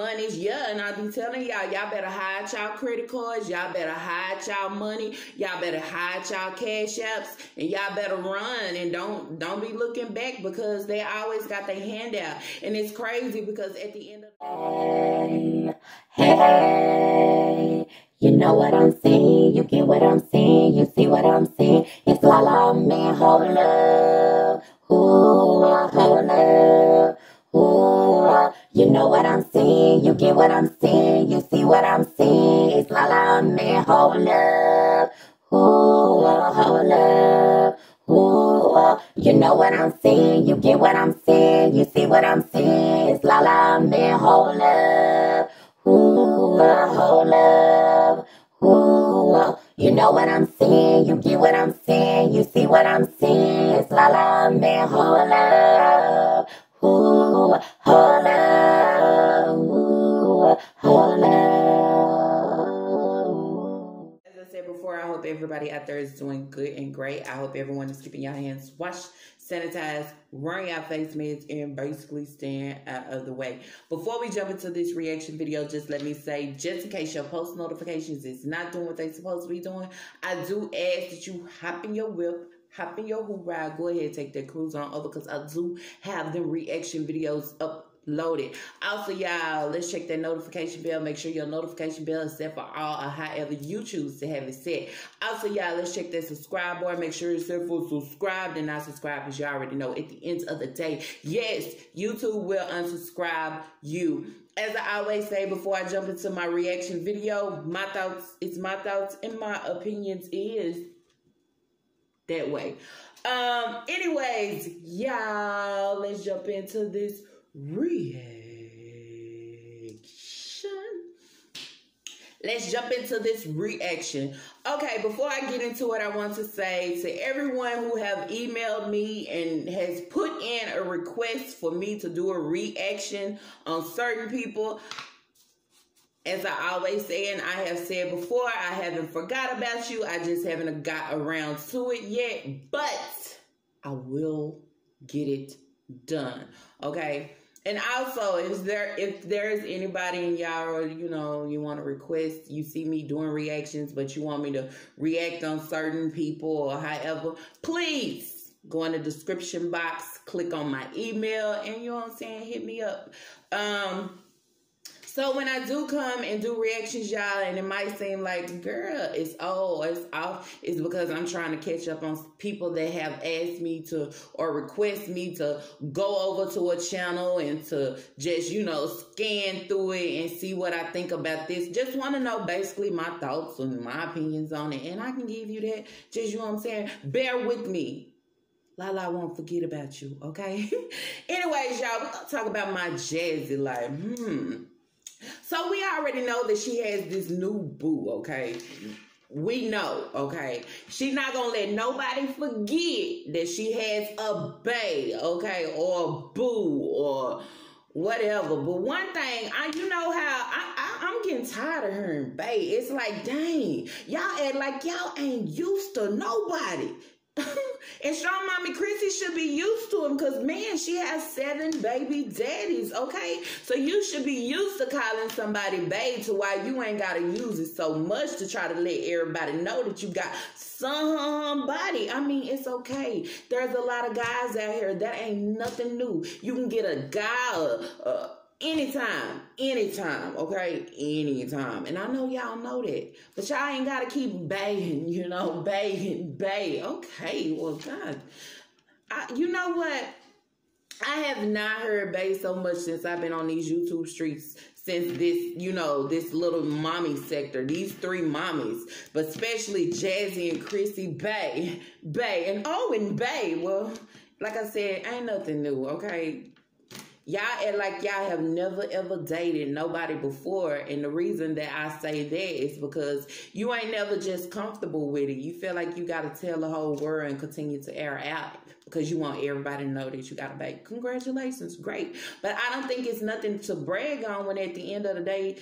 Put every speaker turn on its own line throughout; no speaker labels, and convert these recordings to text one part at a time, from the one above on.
monies. Yeah, and I be telling y'all, y'all better hide y'all credit cards. Y'all better hide y'all money. Y'all better hide y'all cash apps, and y'all better run and don't don't be looking back because they always got their hand out. And it's crazy because at the end of the day,
Hey, hey, you know what I'm saying, you get what I'm saying, you see what I'm saying. It's la la man, hold up, ooh, hold up, ooh. You know what I'm get what I'm saying, you see what I'm saying. It's la la man, hold up, ooh, uh, hold up. Ooh, uh, you know what I'm saying, you get what I'm saying, you see what I'm saying. It's la la man, hold up, ooh, uh, hold up, ooh. You know what I'm saying, you get what I'm saying, you see what I'm saying. It's la la man, hold up, ooh, hold
out there is doing good and great. I hope everyone is keeping your hands washed, sanitized, wearing your face masks, and basically staying out of the way. Before we jump into this reaction video, just let me say, just in case your post notifications is not doing what they supposed to be doing, I do ask that you hop in your whip, hop in your hoop ride, go ahead and take that cruise on over because I do have them reaction videos uploaded. Also, y'all, let's check that notification bell. Make sure your notification bell is set for all or however you choose to have it set. Also, y'all, let's check that subscribe bar. Make sure it's set for subscribed and not subscribed because you already know at the end of the day, yes, YouTube will unsubscribe you. As I always say before I jump into my reaction video, my thoughts, it's my thoughts and my opinions is that way. Um, anyways, y'all, let's jump into this reaction. Let's jump into this reaction. Okay, before I get into it, I want to say to everyone who have emailed me and has put in a request for me to do a reaction on certain people, as I always say, and I have said before, I haven't forgot about you. I just haven't got around to it yet, but I will get it done. Okay. And also, is there if there is anybody in y'all, or you know, you want to request, you see me doing reactions, but you want me to react on certain people or however, please go in the description box, click on my email, and you know what I'm saying, hit me up. Um, so when I do come and do reactions, y'all, and it might seem like, girl, it's oh, it's off, it's because I'm trying to catch up on people that have asked me to or request me to go over to a channel and to just, you know, scan through it and see what I think about this. Just want to know basically my thoughts and my opinions on it. And I can give you that. Just, you know what I'm saying? Bear with me. Lala won't forget about you, okay? Anyways, y'all, we're gonna talk about my Jazzy life. Hmm. So we already know that she has this new boo, okay? We know, okay? She's not gonna let nobody forget that she has a bae, okay, or a boo or whatever. But one thing, I you know how I, I I'm getting tired of hearing bae. It's like, dang, y'all act like y'all ain't used to nobody. and strong Mommy Chrissy should be used to him because, man, she has seven baby daddies, okay? So you should be used to calling somebody babe to why you ain't got to use it so much to try to let everybody know that you got somebody. I mean, it's okay. There's a lot of guys out here that ain't nothing new. You can get a guy, Anytime, anytime, okay? Anytime. And I know y'all know that. But y'all ain't got to keep begging, you know, begging, begging. Okay, well, God. I, you know what? I have not heard bay so much since I've been on these YouTube streets since this, you know, this little mommy sector, these three mommies, but especially Jazzy and Chrissy Bay, Bay, and Owen Bay. Well, like I said, ain't nothing new, okay? Y'all act like y'all have never ever dated nobody before. And the reason that I say that is because you ain't never just comfortable with it. You feel like you got to tell the whole world and continue to air out because you want everybody to know that you got a baby. Congratulations, great. But I don't think it's nothing to brag on when at the end of the day,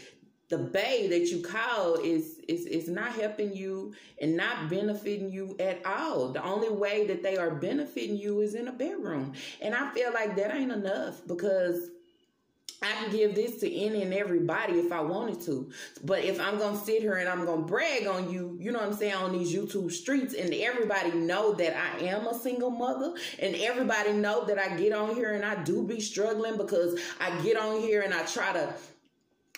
the bay that you call is is is not helping you and not benefiting you at all. The only way that they are benefiting you is in a bedroom. And I feel like that ain't enough because I can give this to any and everybody if I wanted to. But if I'm gonna sit here and I'm gonna brag on you, you know what I'm saying, on these YouTube streets, and everybody know that I am a single mother, and everybody know that I get on here and I do be struggling because I get on here and I try to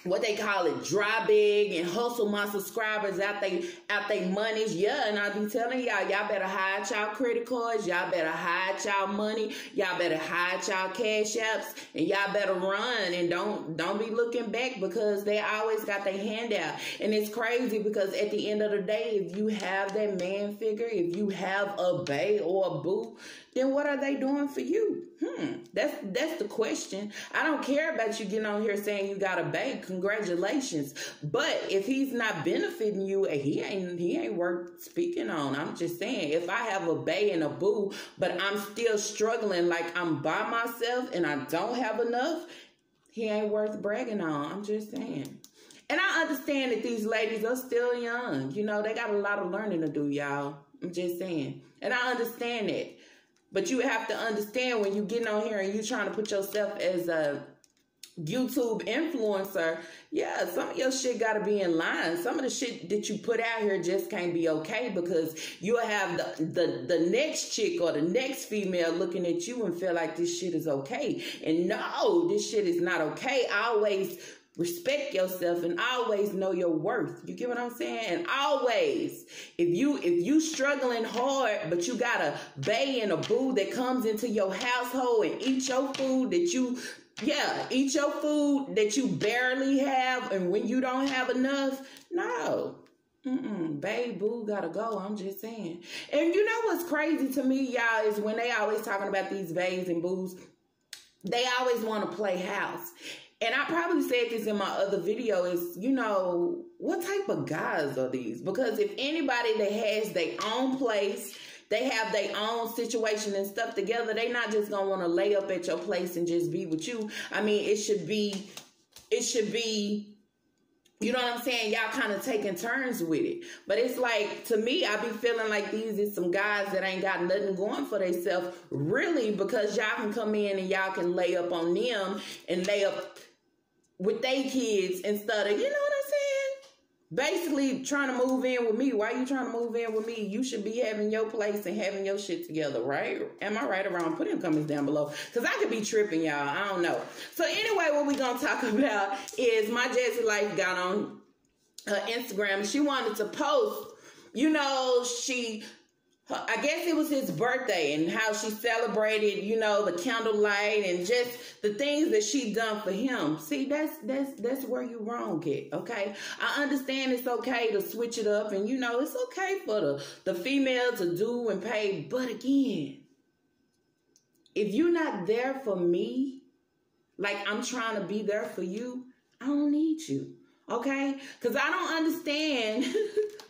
what they call it, dry big and hustle my subscribers out they out they monies. Yeah, and I be telling y'all, y'all better hide y'all credit cards, y'all better hide y'all money, y'all better hide y'all cash apps, and y'all better run and don't don't be looking back because they always got their hand out. And it's crazy because at the end of the day, if you have that man figure, if you have a bay or a boo, then what are they doing for you? Hmm, that's that's the question. I don't care about you getting on here saying you got a bank. Congratulations, but if he's not benefiting you, he ain't he ain't worth speaking on. I'm just saying, if I have a bay and a boo, but I'm still struggling like I'm by myself and I don't have enough, he ain't worth bragging on. I'm just saying. And I understand that these ladies are still young. You know, they got a lot of learning to do, y'all. I'm just saying. And I understand that. But you have to understand when you getting on here and you trying to put yourself as a YouTube influencer, yeah, some of your shit got to be in line. Some of the shit that you put out here just can't be okay because you'll have the, the, the next chick or the next female looking at you and feel like this shit is okay. And no, this shit is not okay. I always respect yourself and always know your worth. You get what I'm saying? And always, if you if you struggling hard, but you got a bay and a boo that comes into your household and eat your food that you yeah, eat your food that you barely have and when you don't have enough, no. Mm-mm, babe, boo, gotta go. I'm just saying. And you know what's crazy to me, y'all, is when they always talking about these babes and boos, they always want to play house and I probably said this in my other video is, you know, what type of guys are these? Because if anybody that has their own place, they have their own situation and stuff together, they not just gonna want to lay up at your place and just be with you. I mean, it should be, it should be you know what I'm saying? Y'all kind of taking turns with it. But it's like, to me, I be feeling like these is some guys that ain't got nothing going for themselves, really, because y'all can come in and y'all can lay up on them and lay up with they kids instead of, you know what I'm saying? Basically trying to move in with me. Why you trying to move in with me? You should be having your place and having your shit together, right? Am I right around? Put in comments down below. Cause I could be tripping, y'all. I don't know. So anyway, what we gonna talk about is my Jazzy Life got on her Instagram. She wanted to post, you know, she I guess it was his birthday and how she celebrated, you know, the candlelight and just the things that she done for him. See, that's that's that's where you wrong, kid. Okay, I understand it's okay to switch it up, and you know it's okay for the the female to do and pay. But again, if you're not there for me, like I'm trying to be there for you, I don't need you. Okay, because I don't understand.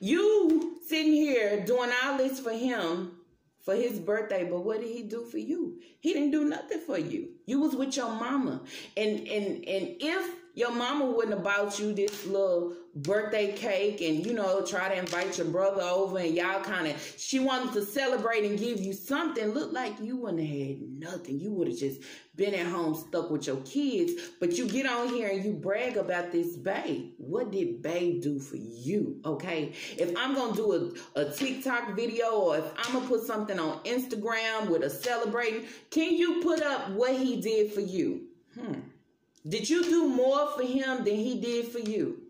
You sitting here doing all this for him for his birthday, but what did he do for you? He didn't do nothing for you. You was with your mama. And and and if your mama wouldn't have bought you this little birthday cake and you know try to invite your brother over and y'all kind of she wanted to celebrate and give you something. Look like you wouldn't have had nothing. You would have just been at home stuck with your kids. But you get on here and you brag about this babe what did babe do for you okay? If i'm gonna do a, a tiktok video or if i'm gonna put something on instagram with a celebrating can you put up what he did for you? Hmm did you do more for him than he did for you?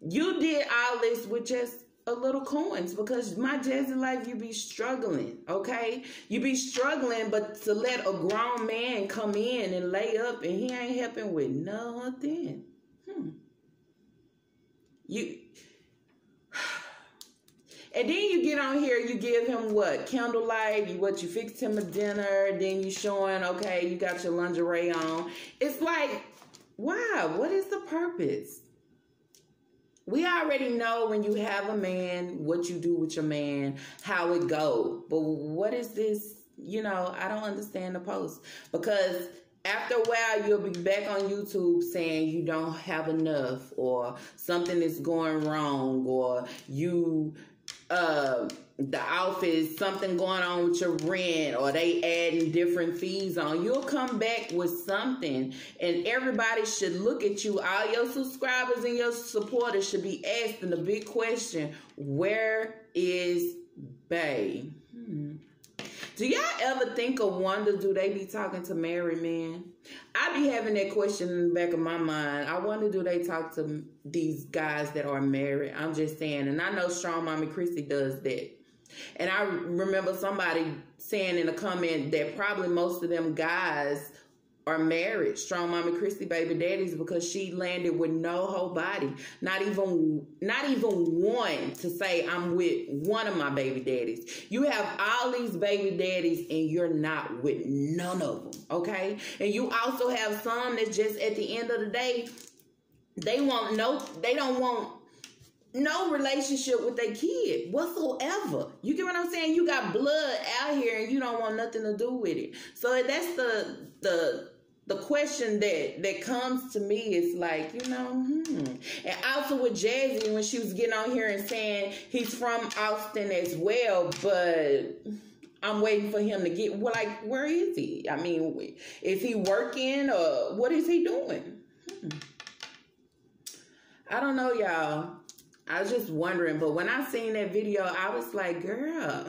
You did all this with just a little coins because my Jazzy life, you be struggling, okay? You be struggling, but to let a grown man come in and lay up and he ain't helping with nothing. Hmm. You and then you get on here, you give him what? Candlelight, you what you fixed him a dinner, then you showing, okay, you got your lingerie on. It's like, wow, what is the purpose? We already know when you have a man, what you do with your man, how it go. But what is this? You know, I don't understand the post because after a while you'll be back on YouTube saying you don't have enough or something is going wrong or you uh, the office, something going on with your rent, or they adding different fees on, you'll come back with something. And everybody should look at you. All your subscribers and your supporters should be asking the big question: Where is Bay? Hmm. Do y'all ever think or wonder, do they be talking to married men? I be having that question in the back of my mind. I wonder, do they talk to these guys that are married? I'm just saying. And I know Strong Mommy Chrissy does that. And I remember somebody saying in a comment that probably most of them guys are married, strong mommy Chrissy baby daddies, because she landed with no whole body, not even not even one to say I'm with one of my baby daddies. You have all these baby daddies and you're not with none of them, okay? And you also have some that just at the end of the day, they want no, they don't want no relationship with their kid whatsoever. You get what I'm saying? You got blood out here and you don't want nothing to do with it. So that's the the the question that that comes to me is like, you know, hmm. and also with Jazzy when she was getting on here and saying he's from Austin as well, but I'm waiting for him to get well, like where is he? I mean, is he working or what is he doing? Hmm. I don't know, y'all. I was just wondering, but when I seen that video, I was like, girl,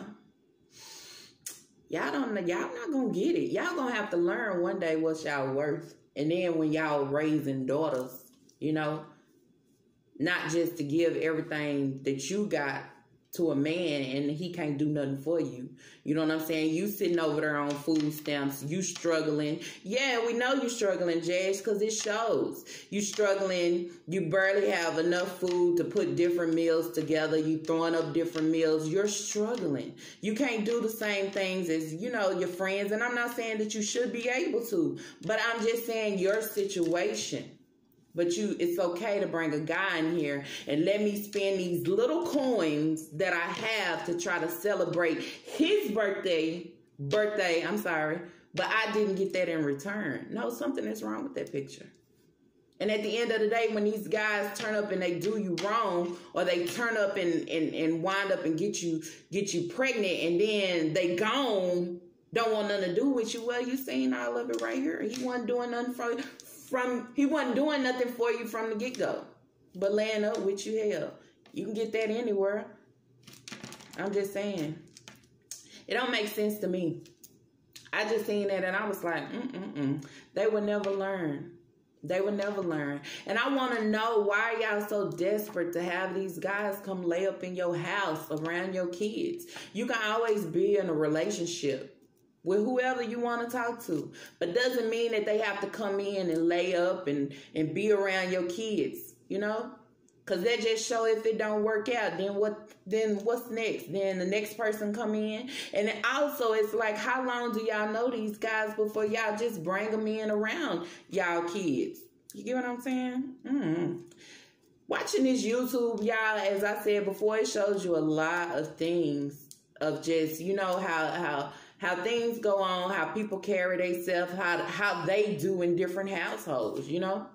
y'all don't y'all not gonna get it. Y'all gonna have to learn one day what's y'all worth. And then when y'all raising daughters, you know, not just to give everything that you got to a man and he can't do nothing for you. You know what I'm saying? You sitting over there on food stamps, you struggling. Yeah, we know you're struggling, Jazz, because it shows. You struggling, you barely have enough food to put different meals together. You throwing up different meals. You're struggling. You can't do the same things as, you know, your friends. And I'm not saying that you should be able to, but I'm just saying your situation but you, it's okay to bring a guy in here and let me spend these little coins that I have to try to celebrate his birthday. Birthday, I'm sorry, but I didn't get that in return. No, something is wrong with that picture. And at the end of the day, when these guys turn up and they do you wrong, or they turn up and, and, and wind up and get you get you pregnant, and then they gone, don't want nothing to do with you. Well, you seen all of it right here. He wasn't doing nothing for from he wasn't doing nothing for you from the get go, but laying up with you. Hell, you can get that anywhere. I'm just saying, it don't make sense to me. I just seen that and I was like, mm mm mm. They will never learn. They will never learn. And I want to know why y'all so desperate to have these guys come lay up in your house around your kids. You can always be in a relationship with whoever you want to talk to. But doesn't mean that they have to come in and lay up and, and be around your kids, you know? Cause that just show if it don't work out, then what then what's next? Then the next person come in. And also it's like how long do y'all know these guys before y'all just bring them in around y'all kids? You get what I'm saying? Mm-hmm. Watching this YouTube, y'all, as I said before, it shows you a lot of things of just, you know, how how how things go on, how people carry themselves, how how they do in different households, you know.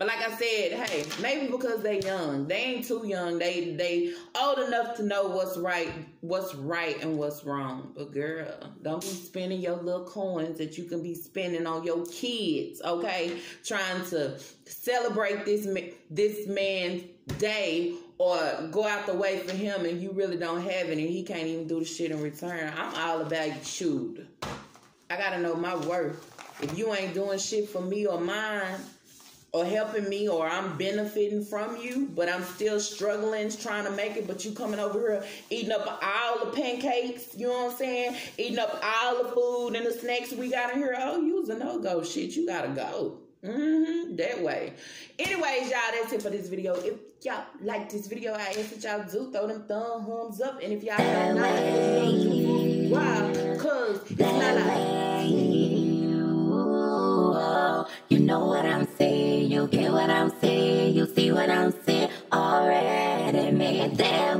But like I said, hey, maybe because they young, they ain't too young. They they old enough to know what's right, what's right and what's wrong. But girl, don't be spending your little coins that you can be spending on your kids, okay? Trying to celebrate this this man's day or go out the way for him and you really don't have it and he can't even do the shit in return. I'm all about you chewed. I gotta know my worth. If you ain't doing shit for me or mine or helping me or I'm benefiting from you, but I'm still struggling trying to make it, but you coming over here eating up all the pancakes, you know what I'm saying? Eating up all the food and the snacks we got in here. Oh, you's a no-go shit. You gotta go. Mm-hmm, that way. Anyways, y'all, that's it for this video. If y'all like this video, I ask that y'all do throw them thumbs up. And if y'all have not, wow, cause it's not like
you know what I'm. there.